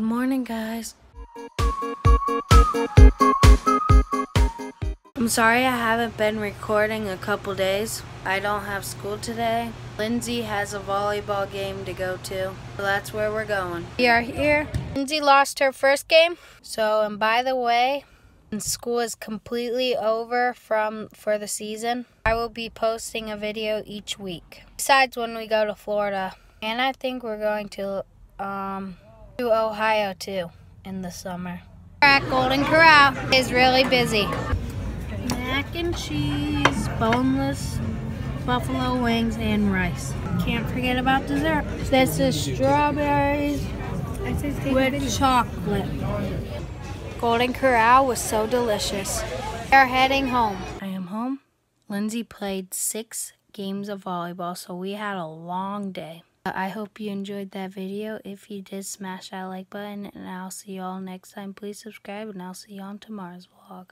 Good morning, guys. I'm sorry I haven't been recording a couple days. I don't have school today. Lindsay has a volleyball game to go to, so that's where we're going. We are here. Lindsay lost her first game, so and by the way, school is completely over from for the season. I will be posting a video each week. Besides when we go to Florida, and I think we're going to um to Ohio too in the summer. At Golden Corral is really busy. Mac and cheese, boneless buffalo wings, and rice. Can't forget about dessert. This is strawberries with chocolate. Golden Corral was so delicious. We are heading home. I am home. Lindsay played six games of volleyball, so we had a long day. Uh, I hope you enjoyed that video. If you did, smash that like button, and I'll see you all next time. Please subscribe, and I'll see you on tomorrow's vlog.